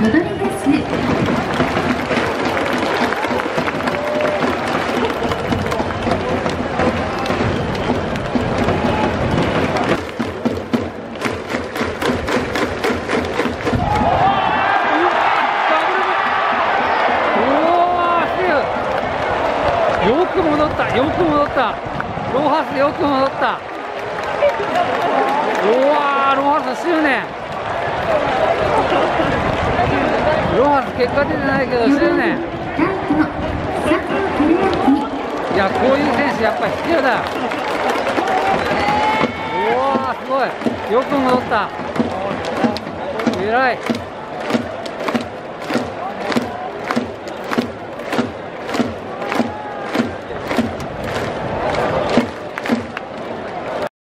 戻りです。よく戻ったよく戻った。ロハスよく戻った。うわロハス執念ロハス結果出てないけど執念いやこういう選手やっぱ必要だ。うわーすごい。よく戻った。偉い。